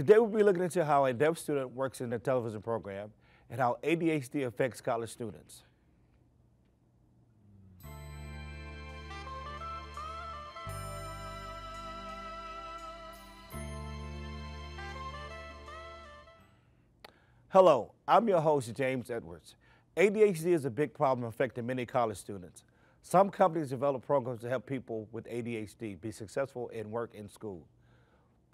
Today we'll be looking into how a deaf student works in the television program and how ADHD affects college students. Hello, I'm your host, James Edwards. ADHD is a big problem affecting many college students. Some companies develop programs to help people with ADHD be successful in work and school.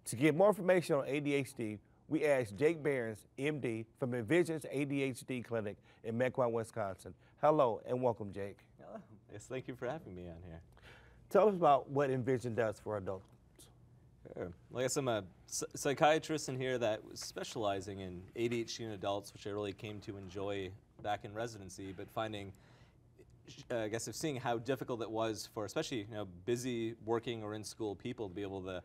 To get more information on ADHD, we asked Jake Behrens, MD, from Envision's ADHD Clinic in Mequon, Wisconsin. Hello and welcome, Jake. Hello. Yes, thank you for having me on here. Tell us about what Envision does for adults. Sure. Well, I guess I'm a psychiatrist in here that was specializing in ADHD in adults, which I really came to enjoy back in residency, but finding, uh, I guess, of seeing how difficult it was for especially you know busy working or in school people to be able to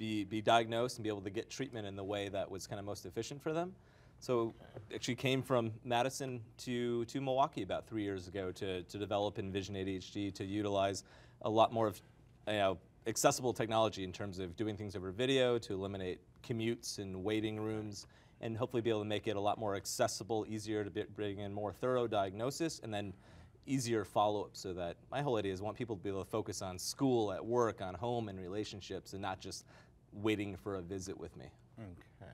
be, be diagnosed and be able to get treatment in the way that was kind of most efficient for them. So actually came from Madison to, to Milwaukee about three years ago to, to develop Envision ADHD to utilize a lot more of you know, accessible technology in terms of doing things over video to eliminate commutes and waiting rooms and hopefully be able to make it a lot more accessible, easier to bring in more thorough diagnosis and then easier follow-up so that my whole idea is I want people to be able to focus on school, at work, on home and relationships and not just waiting for a visit with me. Okay.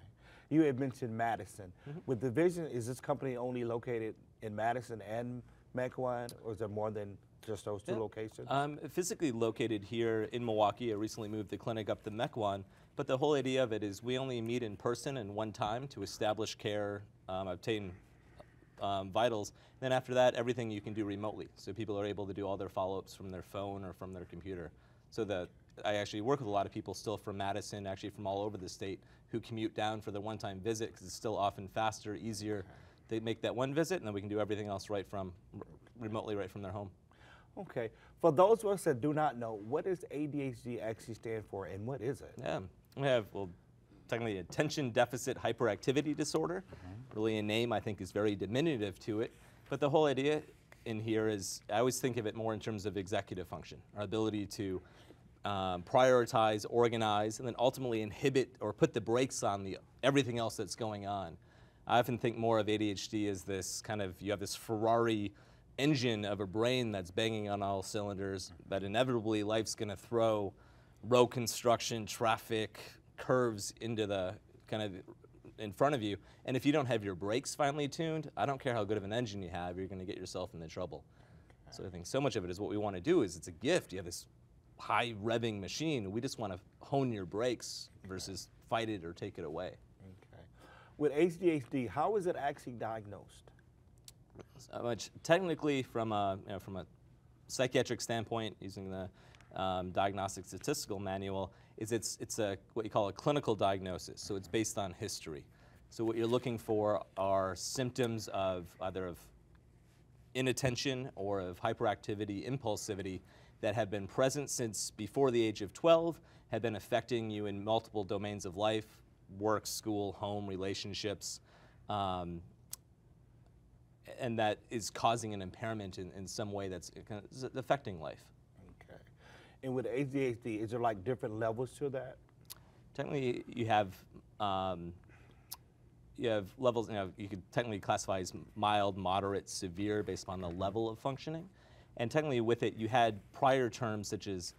You had mentioned Madison. Mm -hmm. With the Vision, is this company only located in Madison and Mequon, or is there more than just those two yeah. locations? Um, physically located here in Milwaukee. I recently moved the clinic up to Mequon, but the whole idea of it is we only meet in person and one time to establish care, um, obtain um, vitals. Then after that, everything you can do remotely. So people are able to do all their follow-ups from their phone or from their computer. So that I actually work with a lot of people still from Madison, actually from all over the state, who commute down for their one-time visit because it's still often faster, easier. They make that one visit, and then we can do everything else right from remotely, right from their home. Okay. For those of us that do not know, what does ADHD actually stand for, and what is it? Yeah, we have well, technically attention deficit hyperactivity disorder. Mm -hmm. Really, a name I think is very diminutive to it, but the whole idea in here is I always think of it more in terms of executive function, our ability to um, prioritize, organize, and then ultimately inhibit or put the brakes on the everything else that's going on. I often think more of ADHD as this kind of you have this Ferrari engine of a brain that's banging on all cylinders, but inevitably life's going to throw road construction, traffic, curves into the kind of in front of you. And if you don't have your brakes finely tuned, I don't care how good of an engine you have, you're going to get yourself into trouble. So I think so much of it is what we want to do is it's a gift. You have this high revving machine. We just want to hone your brakes versus fight it or take it away. Okay. With ADHD, how is it actually diagnosed? So much technically from a you know, from a psychiatric standpoint, using the um, diagnostic statistical manual, is it's it's a what you call a clinical diagnosis. So it's based on history. So what you're looking for are symptoms of either of inattention or of hyperactivity, impulsivity that have been present since before the age of 12, have been affecting you in multiple domains of life, work, school, home, relationships, um, and that is causing an impairment in, in some way that's affecting life. Okay. And with ADHD, is there like different levels to that? Technically, you have um, you have levels. You, know, you could technically classify as mild, moderate, severe based upon the level of functioning. And technically with it, you had prior terms such as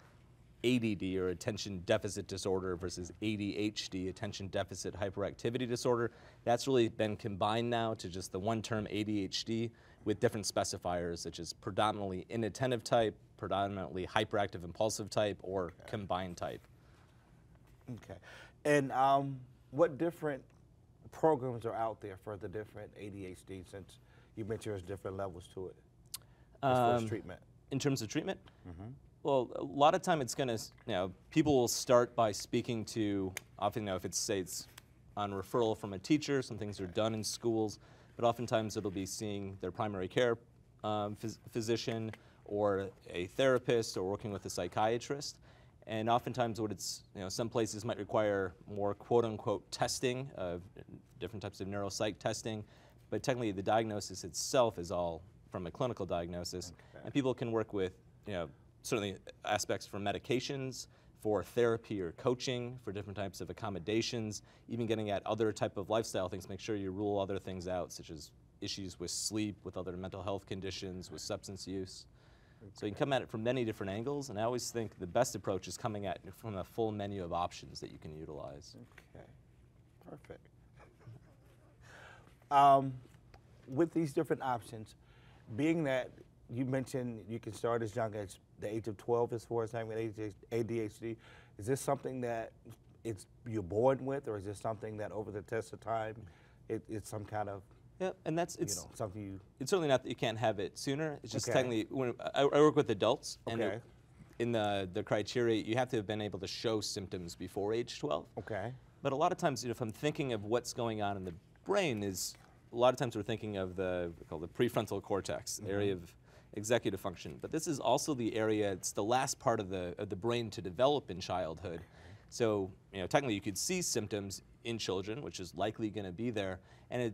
ADD or attention deficit disorder versus ADHD, attention deficit hyperactivity disorder. That's really been combined now to just the one term ADHD with different specifiers such as predominantly inattentive type, predominantly hyperactive impulsive type, or okay. combined type. Okay. And um, what different programs are out there for the different ADHD since you mentioned there's different levels to it? As um, treatment? In terms of treatment? Mm -hmm. Well, a lot of time it's going to, you know, people will start by speaking to, often, you know, if it's, say, it's on referral from a teacher, some things are done in schools, but oftentimes it'll be seeing their primary care um, phys physician or a therapist or working with a psychiatrist. And oftentimes what it's, you know, some places might require more quote unquote testing of different types of neuropsych testing, but technically the diagnosis itself is all from a clinical diagnosis. Okay. And people can work with, you know, certainly aspects from medications, for therapy or coaching, for different types of accommodations, even getting at other type of lifestyle things. Make sure you rule other things out, such as issues with sleep, with other mental health conditions, with substance use. So you can come at it from many different angles, and I always think the best approach is coming at it from a full menu of options that you can utilize. Okay, perfect. Um, with these different options, being that you mentioned you can start as young as the age of 12 as far as having ADHD, is this something that it's you're born with, or is this something that over the test of time, it, it's some kind of yeah, and that's it's you know something you. It's certainly not that you can't have it sooner. It's just Okay. technically when I, I work with adults, and it- in the the criteria, you have to have been able to show symptoms before age 12. Okay. But a lot of times, you know, if I'm thinking of what's going on in the brain, is a lot of times we're thinking of the we call the prefrontal cortex, the area of executive function. But this is also the area; it's the last part of the of the brain to develop in childhood. So, you know, technically, you could see symptoms in children, which is likely going to be there, and it,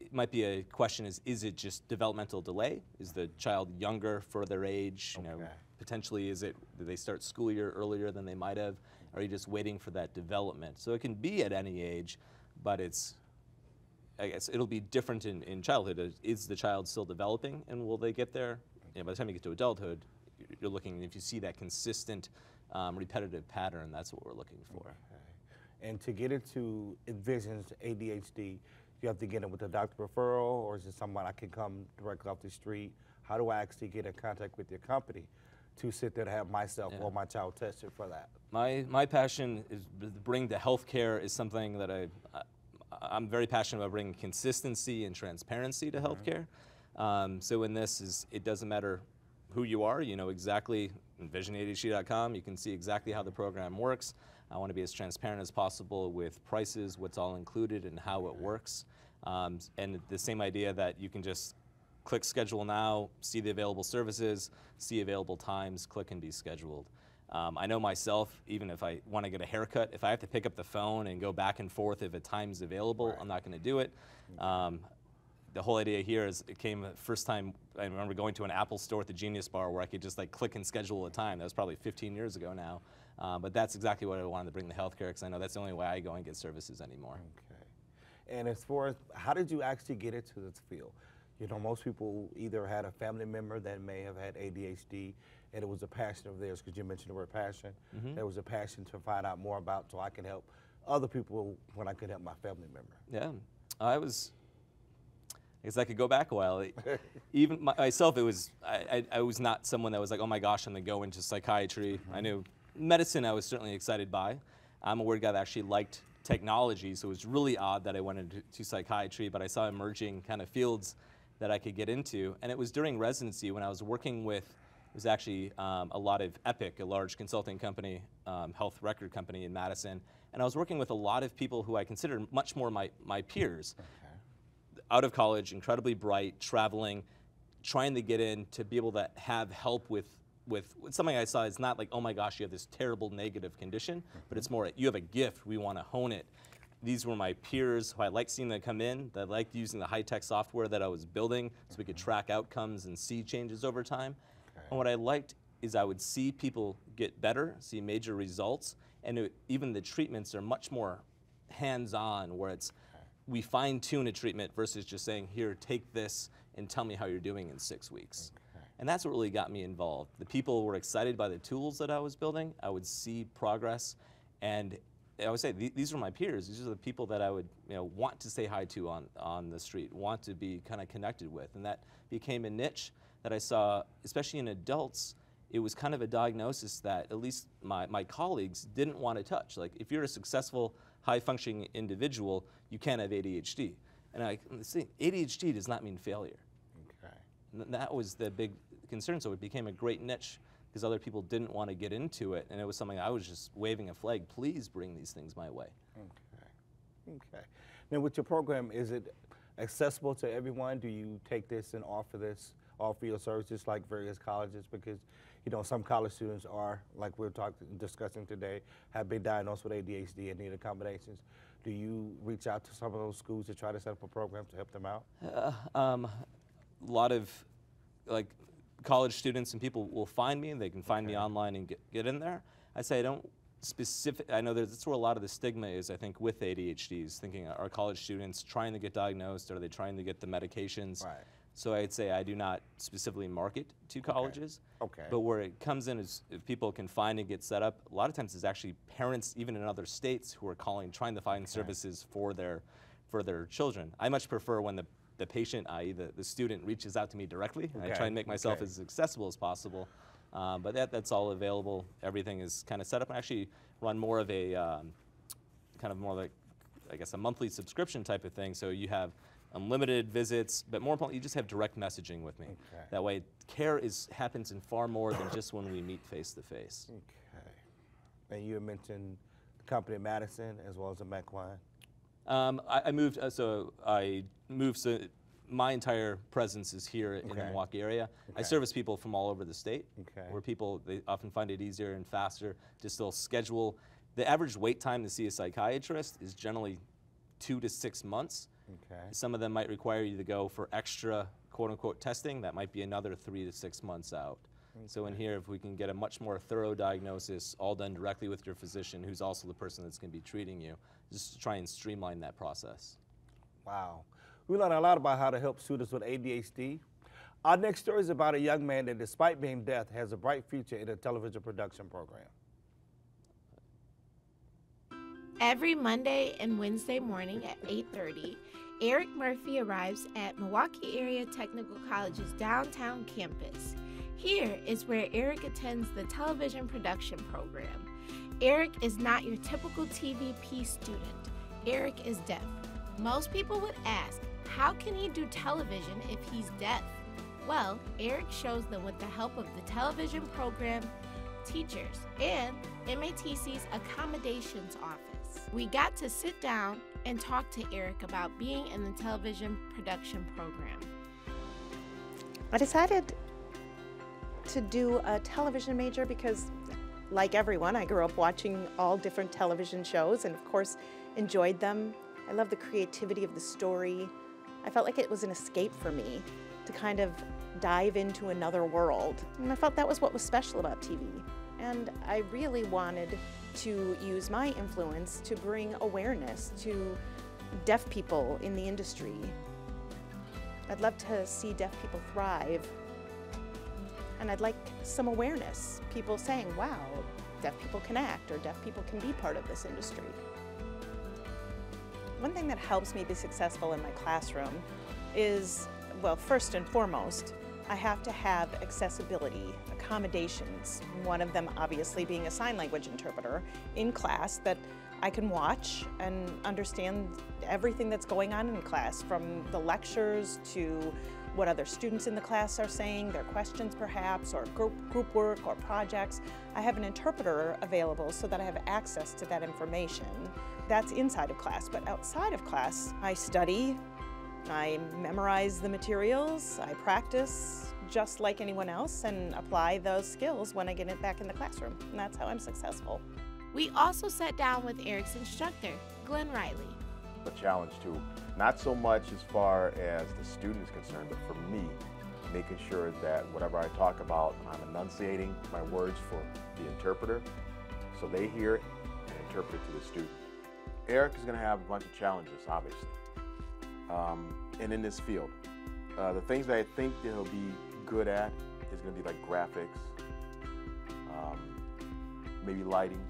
it might be a question: is is it just developmental delay? Is the child younger for their age? You know, potentially is it do they start school year earlier than they might have are you just waiting for that development so it can be at any age but it's i guess it'll be different in, in childhood is, is the child still developing and will they get there you know, by the time you get to adulthood you're looking if you see that consistent um, repetitive pattern that's what we're looking for Okay. And to get into Envision's ADHD, you have to get in with a doctor referral, or is it someone I can come directly off the street? How do I actually get in contact with your company to sit there to have myself Yeah. or my child tested for that? My, my passion is bring the healthcare is something that I I'm very passionate about bringing consistency and transparency to healthcare. Um, so in this is it doesn't matter who you are, you know exactly envisionadhd.com. You can see exactly how the program works. I want to be as transparent as possible with prices, what's all included, and how it works. Um, and the same idea that you can just click schedule now, see the available services, see available times, click and be scheduled. Um, I know myself, even if I want to get a haircut, if I have to pick up the phone and go back and forth if a time's available, I'm not going to do it. Um, the whole idea here is it came the first time I remember going to an Apple store at the Genius Bar where I could just like click and schedule a time. That was probably 15 years ago now. Uh, but that's exactly what I wanted to bring to healthcare because I know that's the only way I go and get services anymore. Okay. And as far as how did you actually get into this field? You know, most people either had a family member that may have had ADHD, and it was a passion of theirs because you mentioned the word passion. Mm-hmm. There was a passion to find out more about, so I can help other people when I could help my family member. Yeah, I was. I guess I could go back a while. Even my, myself, it was I, I, I was not someone that was like, oh my gosh, I'm gonna go into psychiatry. Mm-hmm. I knew medicine. I was certainly excited by. I'm a weird guy that actually liked technology, so it was really odd that I went into to psychiatry. But I saw emerging kind of fields that I could get into, and it was during residency when I was working with. It was actually um, a lot of Epic, a large consulting company, um, health record company in Madison, and I was working with a lot of people who I considered much more my, my peers. Out of college, incredibly bright, traveling, trying to get in to be able to have help with with with something I saw is not like, oh my gosh, you have this terrible negative condition, but it's more you have a gift, we want to hone it. These were my peers who I liked seeing them come in, that I liked using the high-tech software that I was building so we could track outcomes and see changes over time. And what I liked is I would see people get better, see major results, and it, even the treatments are much more hands-on where it's we fine tune a treatment versus just saying, here, take this and tell me how you're doing in six weeks. And that's what really got me involved. The people were excited by the tools that I was building. I would see progress. And I would say th- these are my peers. These are the people that I would you know, want to say hi to on, on the street, want to be kind of connected with. And that became a niche that I saw, especially in adults. It was kind of a diagnosis that at least my, my colleagues didn't want to touch. Like, if you're a successful, high functioning individual, you can't have ADHD. And I see ADHD does not mean failure. Okay. And that was the big concern. So it became a great niche because other people didn't want to get into it. And it was something I was just waving a flag. Please bring these things my way. Okay. Okay. Now, with your program, is it accessible to everyone? Do you take this and offer this, offer your services like various colleges? Because, you know, some college students are, like we're talking, discussing today, have been diagnosed with ADHD and need accommodations. Do you reach out to some of those schools to try to set up a program to help them out? Uh, um, a lot of like college students and people will find me. And they can find me online and get, get in there. I say I don't specific. I know that's where a lot of the stigma is. I think with ADHDs, thinking are college students trying to get diagnosed? Are they trying to get the medications? Right. So I'd say I do not specifically market to colleges. Okay. But where it comes in is if people can find and get set up. A lot of times it's actually parents, even in other states, who are calling, trying to find services for their for their children. I much prefer when the the patient, i.e., the, the student, reaches out to me directly. And I try and make myself okay. as accessible as possible. Um, but that, that's all available. Everything is kind of set up. I actually run more of a um, kind of more like, I guess, a monthly subscription type of thing. So you have unlimited visits, but more importantly, you just have direct messaging with me. Okay. That way, care is happens in far more than just when we meet face to face. Okay. And you mentioned the company in Madison as well as in Mequon. Um, I, I moved, uh, so I moved, so my entire presence is here in the Milwaukee area. I service people from all over the state, Okay. where people, they often find it easier and faster to still schedule. The average wait time to see a psychiatrist is generally two to six months. Okay. Some of them might require you to go for extra quote unquote testing. That might be another three to six months out. So in here, if we can get a much more thorough diagnosis, all done directly with your physician, who's also the person that's going to be treating you, just to try and streamline that process. Wow. We learned a lot about how to help students with ADHD. Our next story is about a young man that, despite being deaf, has a bright future in a television production program. Every Monday and Wednesday morning at 8:30, Eric Murphy arrives at Milwaukee Area Technical College's downtown campus. Here is where Eric attends the television production program. Eric is not your typical TVP student. Eric is deaf. Most people would ask, how can he do television if he's deaf? Well, Eric shows them with the help of the television program teachers, and MATC's accommodations office. We got to sit down and talk to Eric about being in the television production program. I decided to do a television major because, like everyone, I grew up watching all different television shows and, of course, enjoyed them. I love the creativity of the story. I felt like it was an escape for me to kind of dive into another world. And I felt that was what was special about TV. And I really wanted to use my influence to bring awareness to deaf people in the industry. I'd love to see deaf people thrive and I'd like some awareness. People saying, wow, deaf people can act or deaf people can be part of this industry. One thing that helps me be successful in my classroom is, well, first and foremost, I have to have accessibility, accommodations. One of them, obviously, being a sign language interpreter in class that I can watch and understand everything that's going on in class, from the lectures to what other students in the class are saying, their questions perhaps, or group, group work or projects. I have an interpreter available so that I have access to that information. That's inside of class, but outside of class, I study, I memorize the materials, I practice just like anyone else and apply those skills when I get it back in the classroom. And that's how I'm successful. We also sat down with Eric's instructor, Glenn Riley. a challenge too. Not so much as far as the student is concerned, but for me, making sure that whatever I talk about, I'm enunciating my words for the interpreter so they hear it and interpret it to the student. Eric is going to have a bunch of challenges, obviously, um, and in this field. Uh, the things that I think that he'll be good at is going to be like graphics, um, maybe lighting,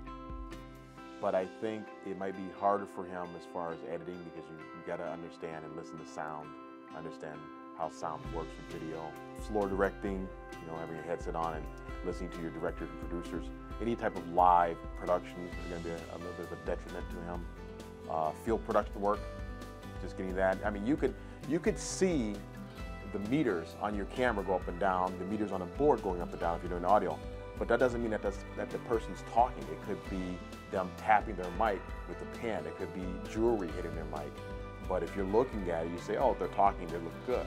but I think it might be harder for him as far as editing because you, you got to understand and listen to sound, understand how sound works with video. Floor directing, you know, having your headset on and listening to your directors and producers. Any type of live production is going to be a, a little bit of a detriment to him. Uh, field production work, just getting that. I mean, you could you could see the meters on your camera go up and down, the meters on a board going up and down if you're doing audio. But that doesn't mean that, that's, that the person's talking. It could be them tapping their mic with a pen. It could be jewelry hitting their mic. But if you're looking at it, you say, oh, they're talking, they look good.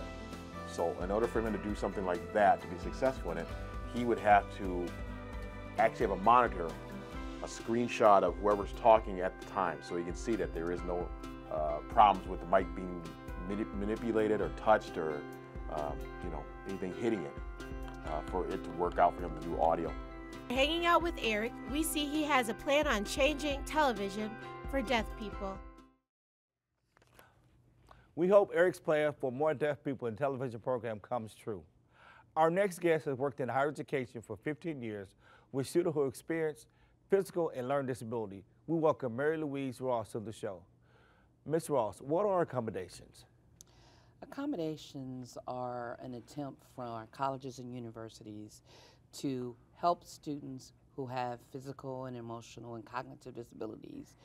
So in order for him to do something like that, to be successful in it, he would have to actually have a monitor, a screenshot of whoever's talking at the time so he can see that there is no uh, problems with the mic being mani- manipulated or touched or um, you know anything hitting it uh, for it to work out for him to do audio. Hanging out with Eric, we see he has a plan on changing television for deaf people. We hope Eric's plan for more deaf people in television program comes true. Our next guest has worked in higher education for 15 years with students who experience physical and learning disability. We welcome Mary Louise Ross to the show. Ms. Ross, what are accommodations? Accommodations are an attempt from our colleges and universities to help students who have physical and emotional and cognitive disabilities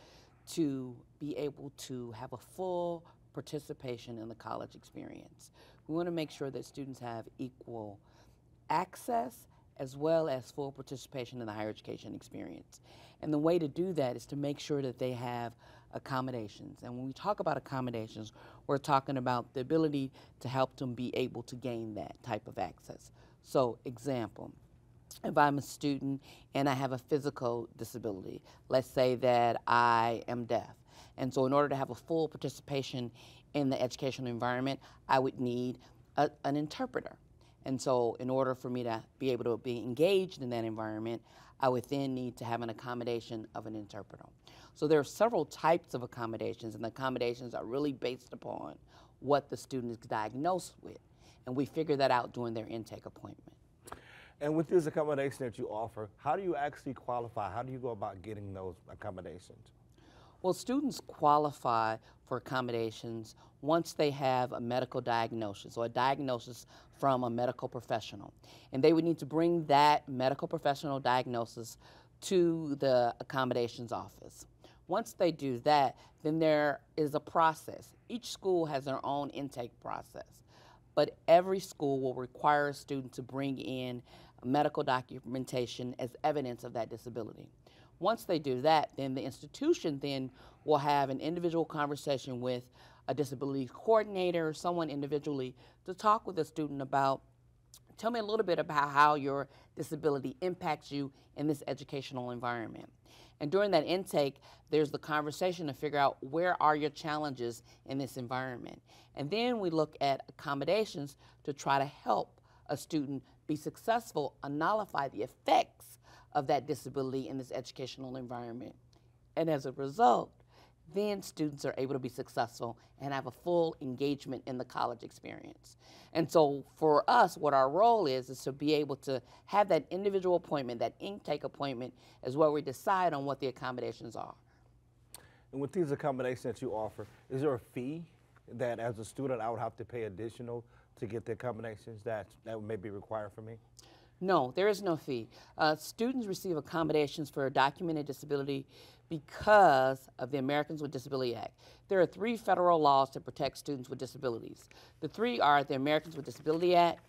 to be able to have a full participation in the college experience. We want to make sure that students have equal access as well as full participation in the higher education experience. And the way to do that is to make sure that they have accommodations. And when we talk about accommodations, we're talking about the ability to help them be able to gain that type of access. So, example, if I'm a student and I have a physical disability, let's say that I am deaf. And so, in order to have a full participation in the educational environment, I would need a, an interpreter. And so, in order for me to be able to be engaged in that environment, I would then need to have an accommodation of an interpreter. So, there are several types of accommodations, and the accommodations are really based upon what the student is diagnosed with. And we figure that out during their intake appointment. And with this accommodation that you offer, how do you actually qualify? How do you go about getting those accommodations? Well, students qualify for accommodations once they have a medical diagnosis or a diagnosis from a medical professional. And they would need to bring that medical professional diagnosis to the accommodations office. Once they do that, then there is a process. Each school has their own intake process, but every school will require a student to bring in medical documentation as evidence of that disability. Once they do that, then the institution then will have an individual conversation with a disability coordinator or someone individually to talk with the student about tell me a little bit about how your disability impacts you in this educational environment. And during that intake, there's the conversation to figure out where are your challenges in this environment. And then we look at accommodations to try to help a student be successful and nullify the effects of that disability in this educational environment. And as a result, then students are able to be successful and have a full engagement in the college experience. And so for us, what our role is, is to be able to have that individual appointment, that intake appointment, is where we decide on what the accommodations are. And with these accommodations that you offer, is there a fee that as a student I would have to pay additional to get the accommodations that, that may be required for me? No, there is no fee. Uh, students receive accommodations for a documented disability because of the Americans with Disability Act. There are three federal laws to protect students with disabilities. The three are the Americans with Disability Act,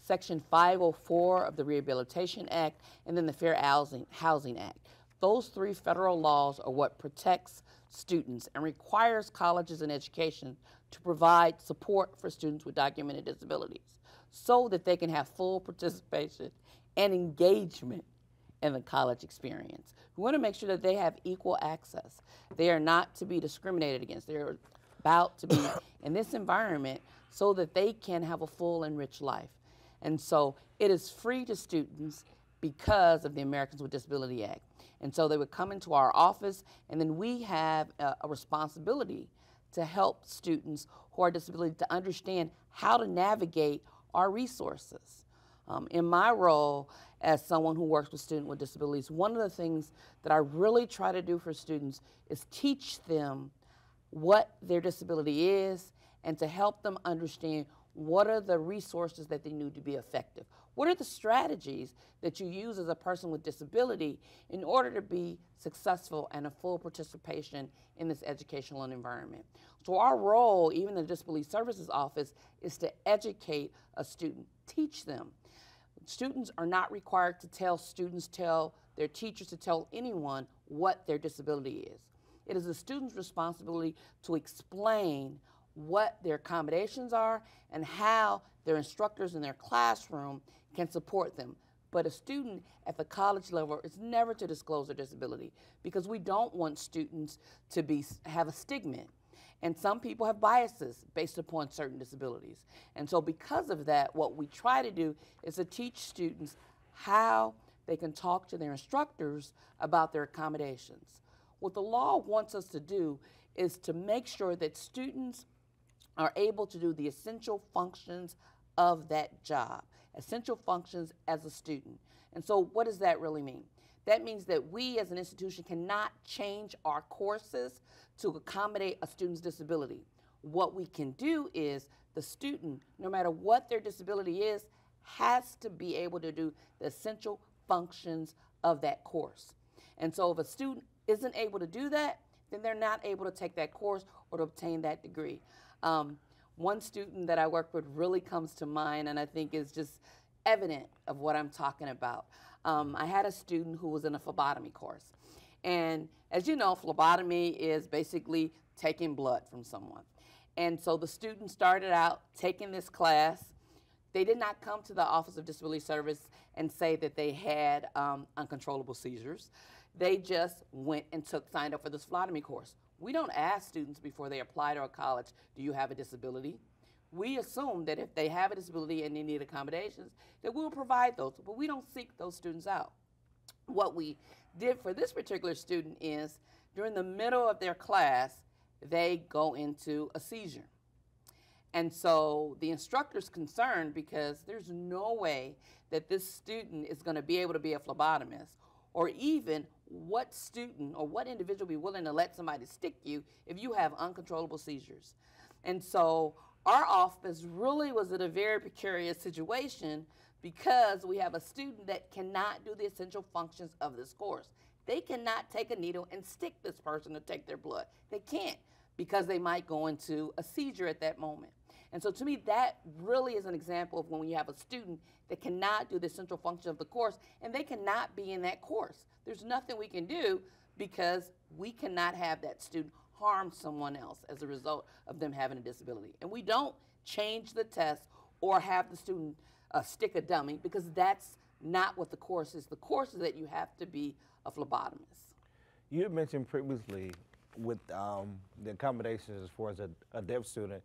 Section 504 of the Rehabilitation Act, and then the Fair Housing, Housing Act. Those three federal laws are what protects students and requires colleges and education to provide support for students with documented disabilities so that they can have full participation and engagement in the college experience. We want to make sure that they have equal access. They are not to be discriminated against. They're about to be in this environment so that they can have a full and rich life. And so it is free to students because of the Americans with Disability Act. And so they would come into our office, and then we have a, a responsibility to help students who are disability to understand how to navigate our resources. Um, in my role as someone who works with students with disabilities, one of the things that I really try to do for students is teach them what their disability is and to help them understand what are the resources that they need to be effective? What are the strategies that you use as a person with disability in order to be successful and a full participation in this educational environment? So our role, even in the Disability Services Office, is to educate a student, teach them. Students are not required to tell students, tell their teachers, to tell anyone what their disability is. It is the student's responsibility to explain what their accommodations are and how their instructors in their classroom can support them. But a student at the college level is never to disclose their disability because we don't want students to be have a stigma. And some people have biases based upon certain disabilities. And so because of that, what we try to do is to teach students how they can talk to their instructors about their accommodations. What the law wants us to do is to make sure that students are able to do the essential functions of that job, essential functions as a student. And so, what does that really mean? That means that we as an institution cannot change our courses to accommodate a student's disability. What we can do is the student, no matter what their disability is, has to be able to do the essential functions of that course. And so if a student isn't able to do that, then they're not able to take that course or to obtain that degree. Um, one student that I work with really comes to mind and I think is just evident of what I'm talking about. Um, I had a student who was in a phlebotomy course. And as you know, phlebotomy is basically taking blood from someone. And so the student started out taking this class. They did not come to the Office of Disability Service and say that they had um, uncontrollable seizures. They just went and took signed up for this phlebotomy course. We don't ask students before they apply to a college, do you have a disability? We assume that if they have a disability and they need accommodations, that we'll provide those, but we don't seek those students out. What we did for this particular student is during the middle of their class, they go into a seizure. And so the instructor's concerned because there's no way that this student is going to be able to be a phlebotomist or even what student or what individual be willing to let somebody stick you if you have uncontrollable seizures. And so our office really was in a very precarious situation because we have a student that cannot do the essential functions of this course. They cannot take a needle and stick this person to take their blood. They can't because they might go into a seizure at that moment. And so to me, that really is an example of when you have a student that cannot do the central function of the course and they cannot be in that course. There's nothing we can do because we cannot have that student harm someone else as a result of them having a disability. And we don't change the test or have the student uh, stick a dummy because that's not what the course is. The course is that you have to be a phlebotomist. You mentioned previously with um, the accommodations as far as a, a deaf student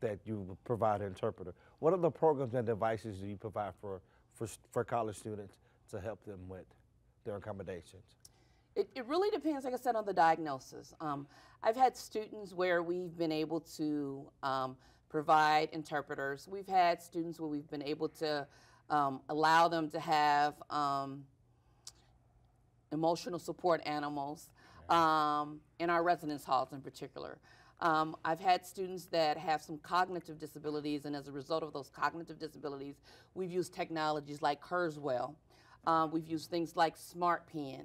that you provide an interpreter. What other programs and devices do you provide for, for, for college students to help them with their accommodations? It, it really depends, like I said, on the diagnosis. Um, I've had students where we've been able to um, provide interpreters. We've had students where we've been able to um, allow them to have um, emotional support animals um, in our residence halls in particular. Um, I've had students that have some cognitive disabilities, and as a result of those cognitive disabilities, we've used technologies like Kurzweil. Um, we've used things like SmartPen.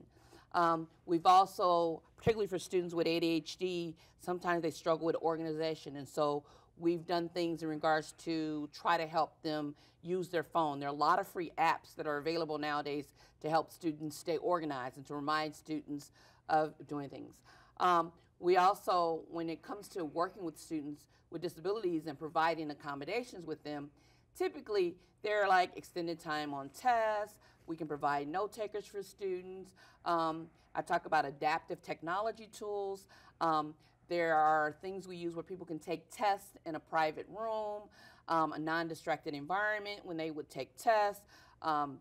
Um, we've also, particularly for students with ADHD, sometimes they struggle with organization, and so we've done things in regards to try to help them use their phone. There are a lot of free apps that are available nowadays to help students stay organized and to remind students of doing things. Um, we also, when it comes to working with students with disabilities and providing accommodations with them, typically they're like extended time on tests. We can provide note takers for students. Um, I talk about adaptive technology tools. Um, there are things we use where people can take tests in a private room, um, a non-distracted environment when they would take tests. Um,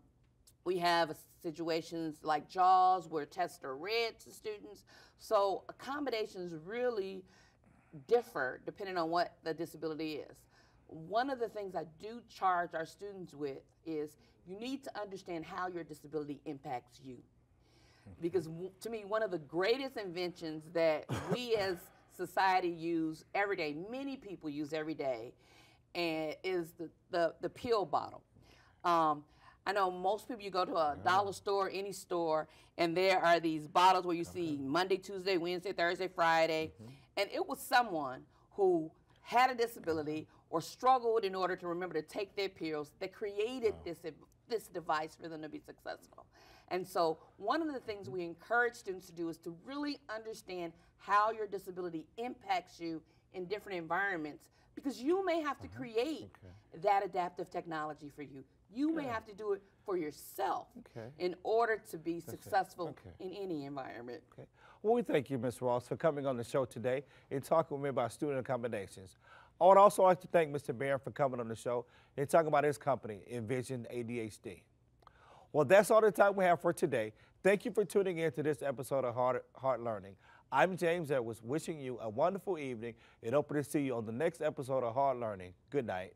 we have situations like JAWS where tests are read to students. So accommodations really differ depending on what the disability is. One of the things I do charge our students with is you need to understand how your disability impacts you. Because to me, one of the greatest inventions that we as society use every day, many people use every day, and is the, the, the pill bottle. Um, I know most people, you go to a dollar store, any store, and there are these bottles where you see Monday, Tuesday, Wednesday, Thursday, Friday. Mm-hmm. And it was someone who had a disability or struggled in order to remember to take their pills that created this, this device for them to be successful. And so, one of the things we encourage students to do is to really understand how your disability impacts you in different environments because you may have to uh-huh. create okay. that adaptive technology for you. You may have to do it for yourself okay. in order to be That's successful in any environment. Okay. Well, we thank you, Ms. Ross, for coming on the show today and talking with me about student accommodations. I would also like to thank Mr. Barron for coming on the show and talking about his company, Envision ADHD. Well, that's all the time we have for today. Thank you for tuning in to this episode of Hard, Hard Learning. I'm James Edwards, wishing you a wonderful evening and hoping to see you on the next episode of Hard Learning. Good night.